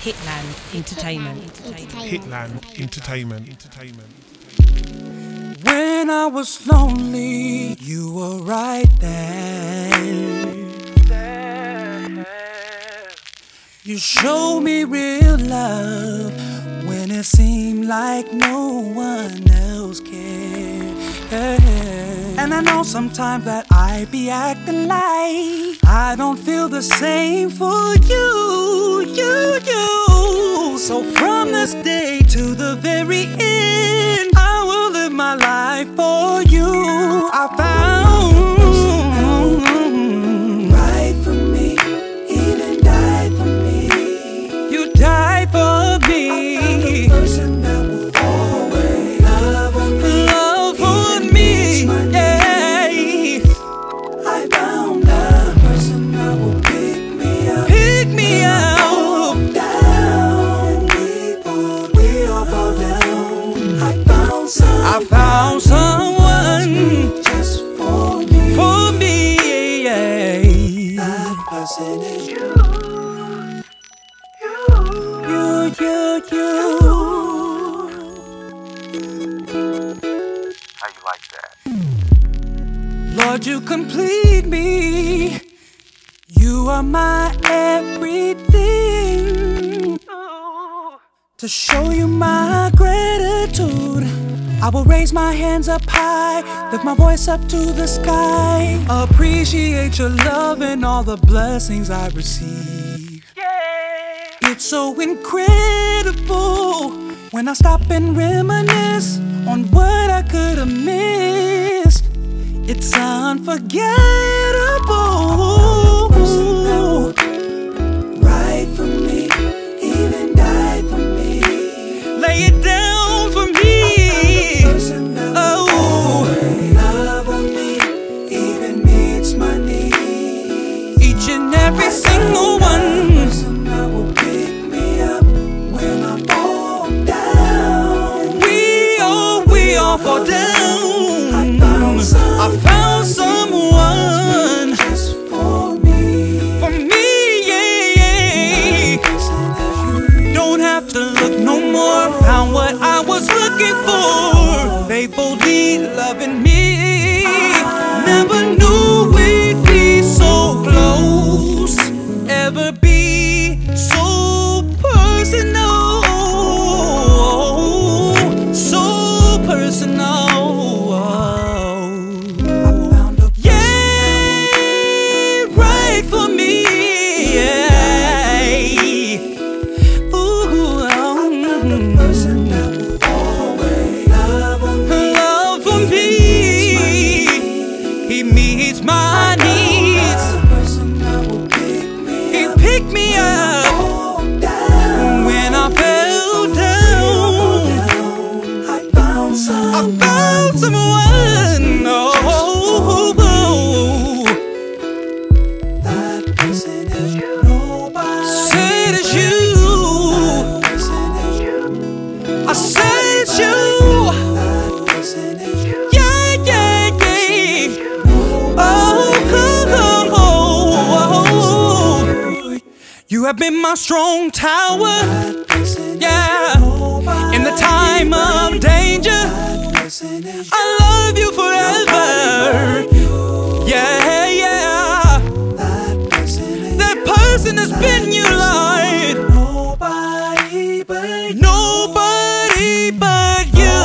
Hitland Entertainment. Hitland Entertainment. Entertainment. When I was lonely, you were right there. You showed me real love when it seemed like no one else cared. And I know sometimes that I be acting like I don't feel the same for you, You, you, you. How you like that? Lord, you complete me. You are my everything. To show you my gratitude, I will raise my hands up high, lift my voice up to the sky. Appreciate your love and all the blessings I receive. So incredible when I stop and reminisce on what I could have missed. It's unforgettable. Loving me. Have been my strong tower. Yeah. In the time of danger. I love you forever. Yeah, yeah. That person has been you, Lord. Nobody but you. Nobody but you.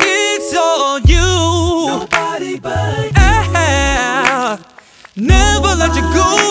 It's all you. Nobody but yeah. Never let you go.